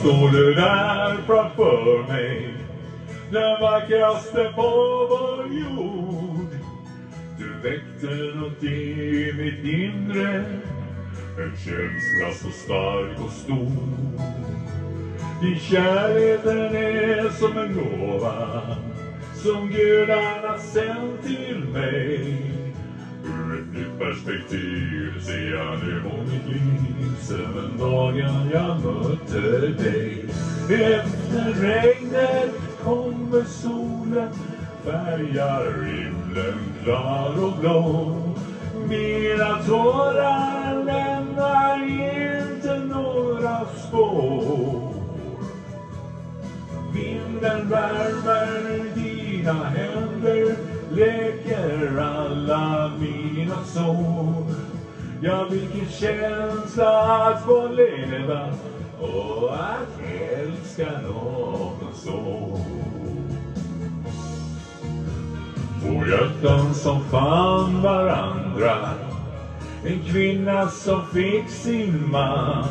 står du där framför mig Den vackraste på vår jord. Du väckte något i mitt inre En känsla så stark och stor. Din kärlek den är som en gåva Som gudarna sänt till mig. Ur ett nytt perspektiv ser jag nu på mitt liv. Sedan dagen jag mötte dig. Efter regnet kommer solen Färgar himlen klar och blå. Mina tårar lämnar inte några spår. Vinden värmer dina händer Läker alla mina sår. Ja, vilken känsla att få leva och att älska någon så. Två hjärtan som fann varandra En kvinna som fick sin man.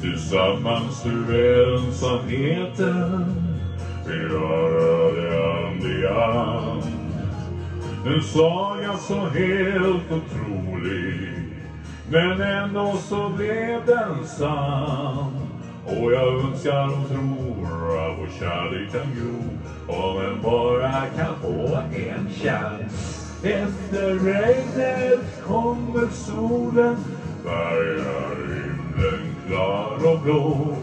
Tillsammans du ensamheten Vi rörde and i and en saga så alltså helt otrolig Men ändå så blev den sann. Och jag önskar och tror att vår kärlek kan gro Om en bara kan få en chans. Efter regnet kommer solen Färgar himlen klar och blå.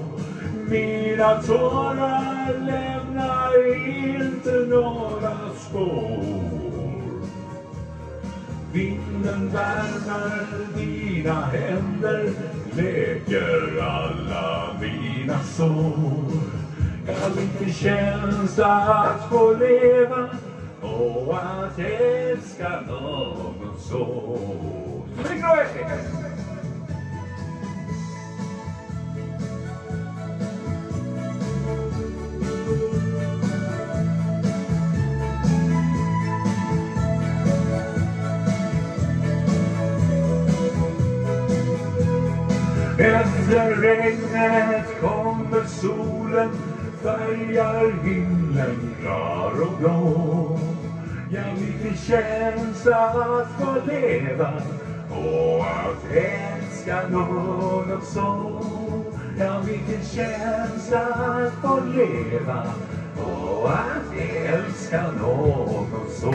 Mina tårar lämnar inte några spår. Vinden värmer dina händer Läker alla mina sår. Ja, vilken känsla att få leva och att älska någon så. Efter regnet kommer solen Färgar himlen klar och blå. Ja, vilken känsla att få leva och att älska någon så. Ja, vilken känsla att få leva och att älska någon så.